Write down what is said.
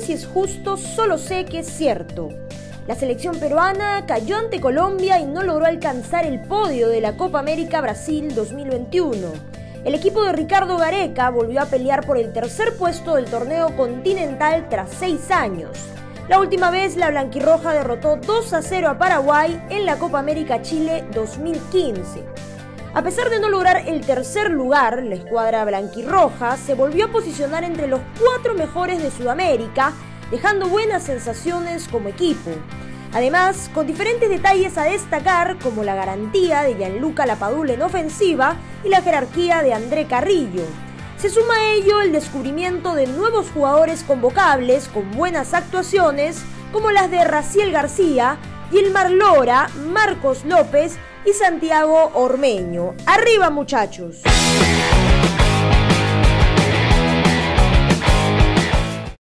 si es justo, solo sé que es cierto. La selección peruana cayó ante Colombia y no logró alcanzar el podio de la Copa América Brasil 2021. El equipo de Ricardo Gareca volvió a pelear por el tercer puesto del torneo continental tras seis años. La última vez la blanquirroja derrotó 2 a 0 a Paraguay en la Copa América Chile 2015. A pesar de no lograr el tercer lugar, la escuadra blanquirroja se volvió a posicionar entre los cuatro mejores de Sudamérica, dejando buenas sensaciones como equipo. Además, con diferentes detalles a destacar, como la garantía de Gianluca Lapadula en ofensiva y la jerarquía de André Carrillo. Se suma a ello el descubrimiento de nuevos jugadores convocables con buenas actuaciones, como las de Raciel García, Gilmar Lora, Marcos López y Santiago Ormeño. ¡Arriba muchachos!